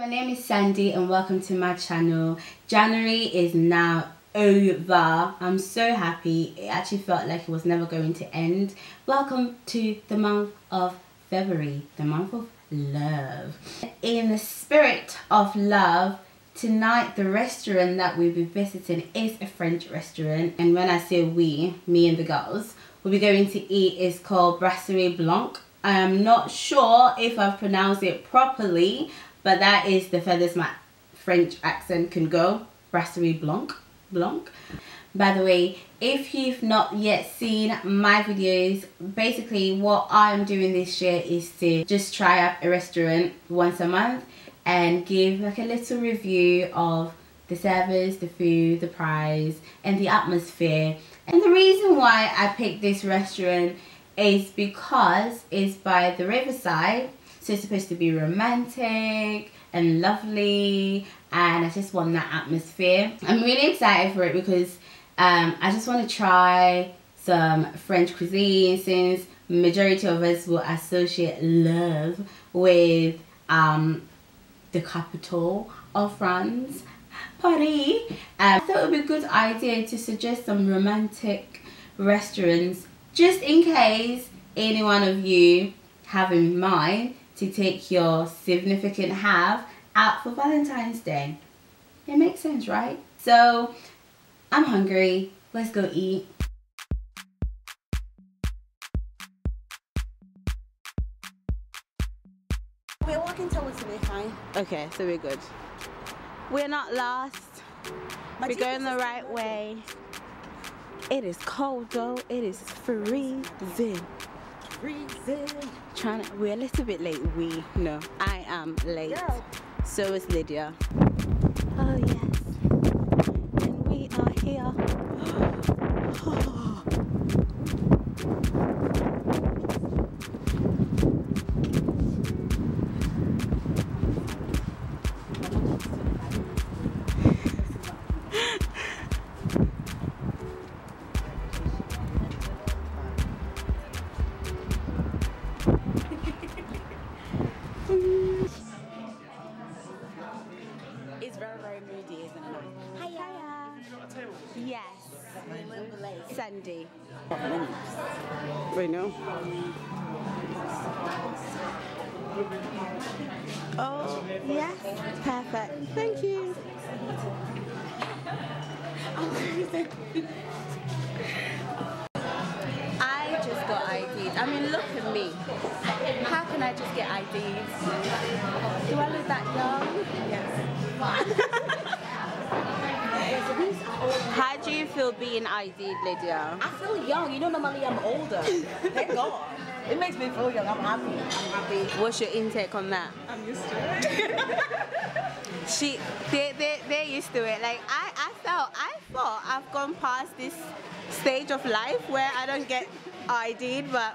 my name is Sandy and welcome to my channel. January is now over. I'm so happy. It actually felt like it was never going to end. Welcome to the month of February, the month of love. In the spirit of love, tonight the restaurant that we'll be visiting is a French restaurant. And when I say we, me and the girls, we'll be going to eat is called Brasserie Blanc. I am not sure if I've pronounced it properly, but that is the furthest my French accent can go. Brasserie Blanc. Blanc. By the way, if you've not yet seen my videos, basically what I'm doing this year is to just try out a restaurant once a month and give like a little review of the service, the food, the price, and the atmosphere. And the reason why I picked this restaurant is because it's by the riverside so it's supposed to be romantic and lovely and I just want that atmosphere. I'm really excited for it because um, I just want to try some French cuisine since majority of us will associate love with um, the capital of France, Paris. Um, I thought it would be a good idea to suggest some romantic restaurants just in case any one of you have in mind to take your significant have out for Valentine's Day. It makes sense, right? So, I'm hungry. Let's go eat. We're walking towards we're fine. Okay, so we're good. We're not lost. My we're going the right way. It is cold though. It is freezing. Freezing. Trying to, we're a little bit late. We no, I am late. Girl. So is Lydia. I just got ID'd. I mean, look at me. How can I just get ID'd? Do I look that young? Yes. How do you feel being ID'd, Lydia? I feel young. You know, normally I'm older. Thank God. It makes me feel young. I'm happy. I'm happy. What's your intake on that? I'm used to it. She, they, they, they're used to it. Like I felt, I thought I've gone past this stage of life where I don't get ID'd, but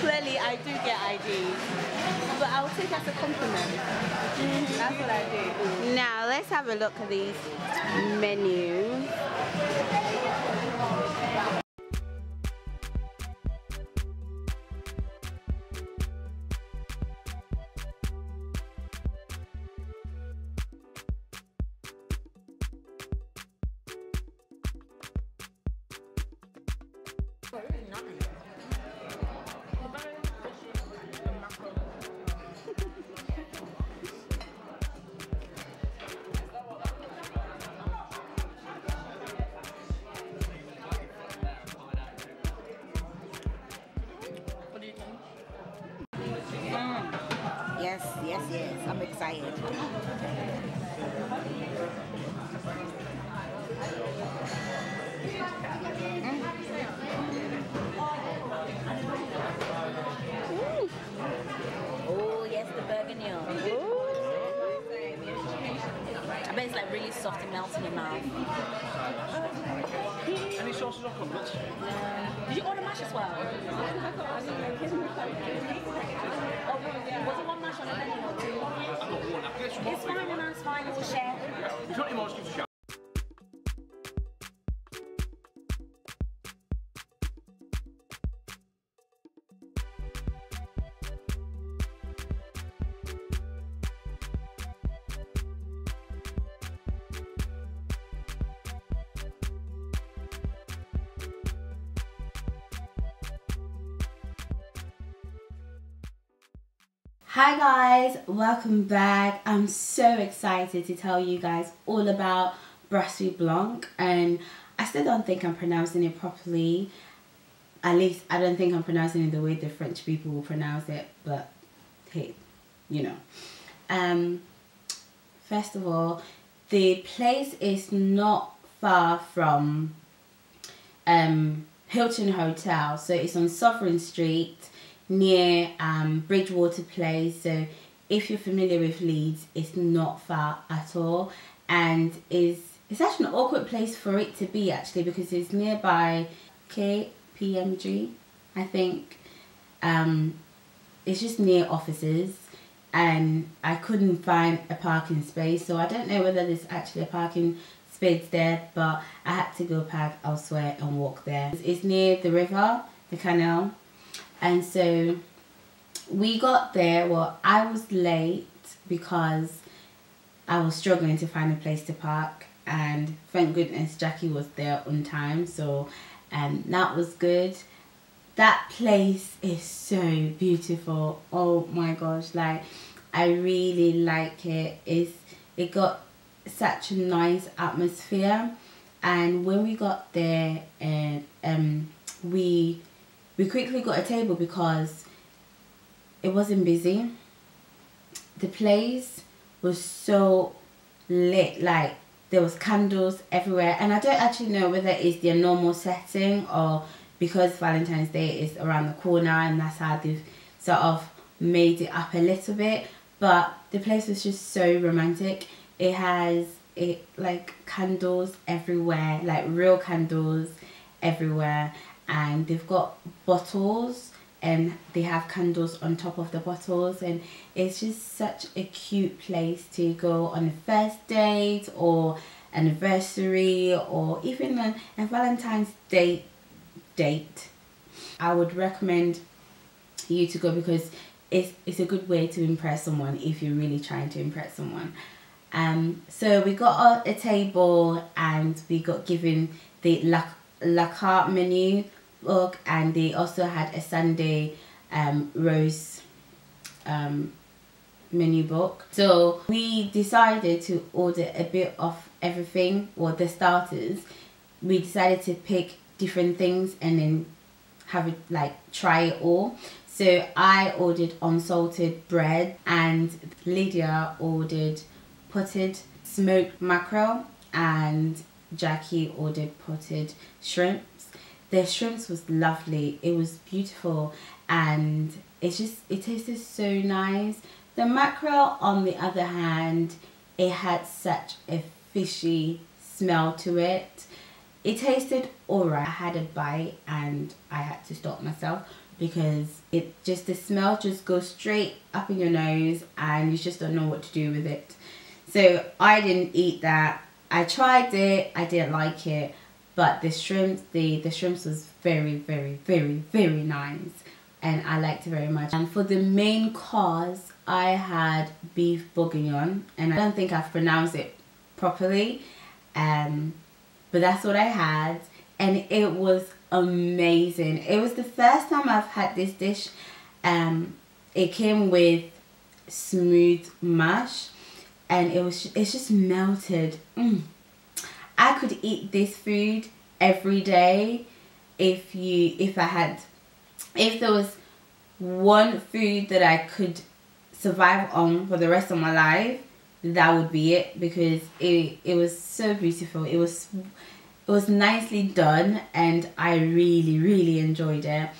clearly I do get ID'd. But I'll take that as a compliment. That's what I do. Now let's have a look at these menus. Yes, yes, yes. I'm excited. Mm. Oh, yes, the burgundy. I bet it's like really soft and melts in your mouth. Any sauces or cutlets? Did you order mash as well? Oh, was it one mash on the menu or two? I got one. I can get It's fine, and that's fine. We'll share. If you any more, just give Hi guys, welcome back. I'm so excited to tell you guys all about Brasserie Blanc and I still don't think I'm pronouncing it properly. At least I don't think I'm pronouncing it the way the French people will pronounce it, but hey, you know. Um first of all, the place is not far from um Hilton Hotel. So it's on Sovereign Street near um, Bridgewater Place. So if you're familiar with Leeds, it's not far at all, and is it's actually an awkward place for it to be actually because it's nearby KPMG, I think. Um, it's just near offices and I couldn't find a parking space so I don't know whether there's actually a parking space there but I had to go park elsewhere and walk there. It's near the river, the canal and so we got there well i was late because i was struggling to find a place to park. And thank goodness jackie was there on time so um, that was good. That place is so beautiful. Oh my gosh like i really like it. It's it got such a nice atmosphere. And when we got there and um we we quickly got a table because it wasn't busy. The place was so lit, like there was candles everywhere. And I don't actually know whether it's their normal setting or because Valentine's Day is around the corner and that's how they've sort of made it up a little bit. But the place was just so romantic. It has it like candles everywhere like real candles everywhere and they've got bottles and they have candles on top of the bottles and it's just such a cute place to go on a first date or anniversary or even a, a Valentine's Day date. I would recommend you to go because it's, it's a good way to impress someone if you're really trying to impress someone. Um, so we got a, a table and we got given the la, la carte menu book and they also had a Sunday um, rose um, menu book. So we decided to order a bit of everything, or the starters. We decided to pick different things and then have it like try it all. So I ordered unsalted bread and Lydia ordered potted smoked mackerel and Jackie ordered potted shrimp their shrimps was lovely. It was beautiful. And it's just it tasted so nice. The mackerel on the other hand it had such a fishy smell to it. It tasted alright. I had a bite and i had to stop myself because it just the smell just goes straight up in your nose and you just don't know what to do with it. So i didn't eat that. I tried it. I didn't like it but the shrimps the the shrimps was very very very very nice. And I liked it very much. And for the main course I had beef bourguignon. And I don't think I've pronounced it properly. Um but that's what I had. And it was amazing. It was the first time I've had this dish. Um it came with smooth mash. And it was it's just melted. Mm could eat this food every day if you if I had if there was one food that I could survive on for the rest of my life that would be it because it it was so beautiful. It was it was nicely done and I really really enjoyed it.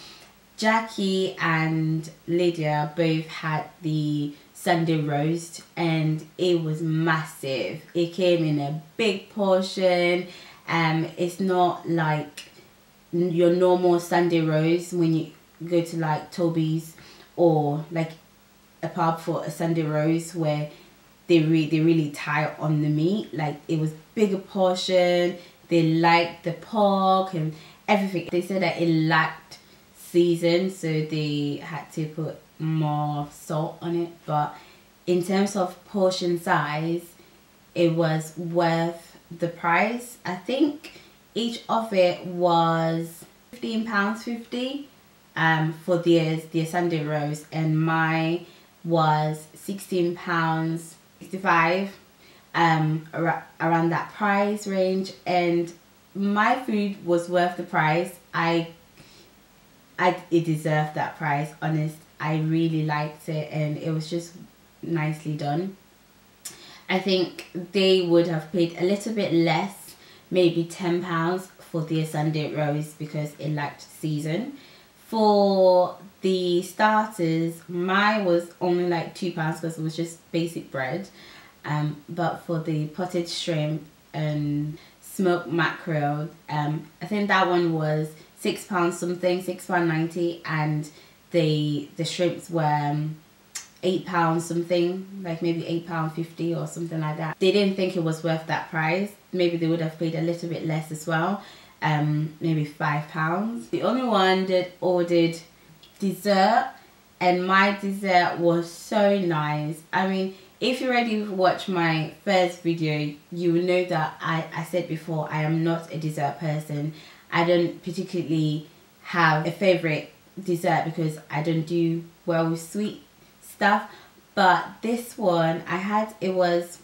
Jackie and Lydia both had the Sunday roast and it was massive. It came in a big portion. Um, it's not like your normal Sunday roast when you go to like Toby's or like a pub for a Sunday roast where they re they really tie on the meat. Like it was bigger portion. They liked the pork and everything. They said that it lacked season, so they had to put more salt on it but in terms of portion size it was worth the price. I think each of it was 15 pounds 50 um for the the sunday roast and my was 16 pounds 65 um ar- around that price range and my food was worth the price. I i it deserved that price honest i really liked it and it was just nicely done. I think they would have paid a little bit less maybe 10 pounds for the sunday roast because it lacked season. For the starters mine was only like two pounds because it was just basic bread. Um, but for the potted shrimp and smoked mackerel, um, I think that one was six pounds something, six pound ninety, and the the shrimps were um, eight pounds something, like maybe eight pound fifty or something like that. They didn't think it was worth that price. Maybe they would have paid a little bit less as well, um, maybe five pounds. The only one that ordered dessert, and my dessert was so nice. I mean if you already watched my first video you will know that I, I said before I am not a dessert person I don't particularly have a favorite dessert because I don't do well with sweet stuff. But this one I had it was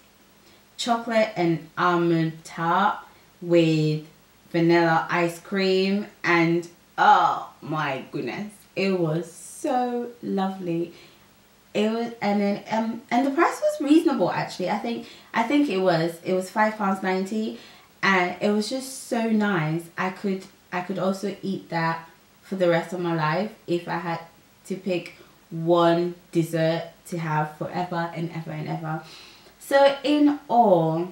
chocolate and almond tart with vanilla ice cream and oh my goodness it was so lovely. It was and then um and the price was reasonable actually. I think i think it was it was five pounds 90 and it was just so nice. I could i could also eat that for the rest of my life if i had to pick one dessert to have forever and ever and ever so in all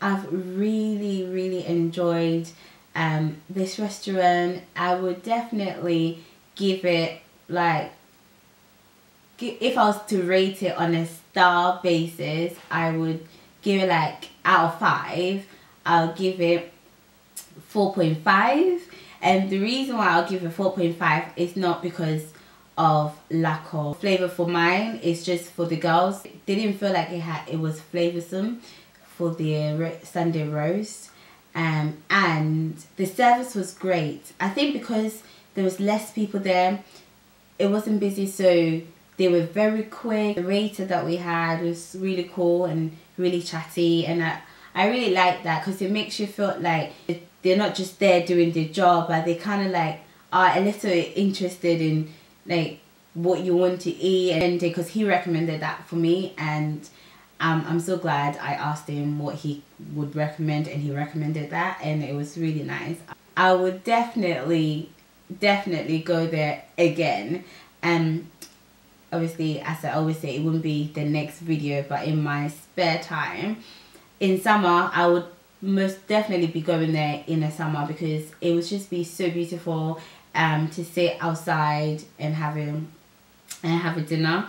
i've really really enjoyed um this restaurant i would definitely give it like if I was to rate it on a star basis, I would give it like out of five. I'll give it 4.5 and the reason why I'll give it 4.5 is not because of lack of flavor for mine. It's just for the girls. They didn't feel like it had it was flavorsome for the Sunday roast. Um, and the service was great. I think because there was less people there it wasn't busy so they were very quick. The waiter that we had was really cool and really chatty. And I, I really like that because it makes you feel like they're not just there doing their job but they kind of like are a little interested in like what you want to eat and because he recommended that for me and um, I'm so glad I asked him what he would recommend and he recommended that and it was really nice. I would definitely definitely go there again and um, obviously as I always say it wouldn't be the next video but in my spare time in summer I would most definitely be going there in the summer because it would just be so beautiful um to sit outside and having and have a dinner.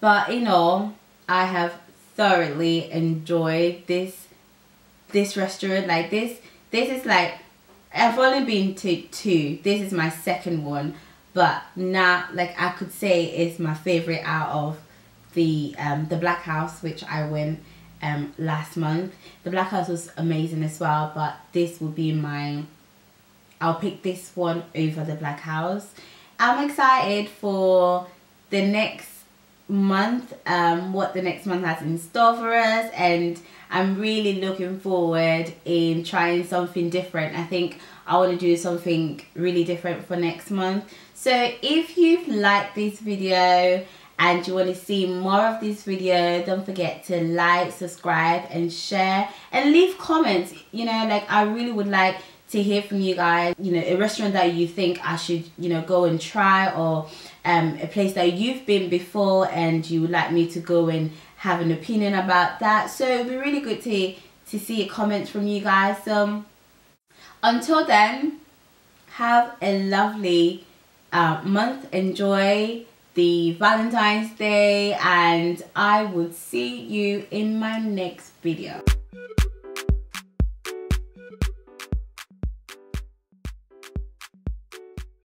But in all I have thoroughly enjoyed this this restaurant. Like this this is like I've only been to two. This is my second one. But now like I could say is my favorite out of the um, the Black House which I went um, last month. The Black House was amazing as well, but this will be my I'll pick this one over the Black House. I'm excited for the next month, um, what the next month has in store for us and I'm really looking forward in trying something different. I think I want to do something really different for next month. So if you've liked this video and you want to see more of this video, don't forget to like, subscribe and share. And leave comments. You know, like I really would like to hear from you guys. You know a restaurant that you think i should you know go and try or um, a place that you've been before and you would like me to go and have an opinion about that. So it'd be really good to to see comments from you guys. So until then have a lovely uh, month. Enjoy the valentine's day and i will see you in my next video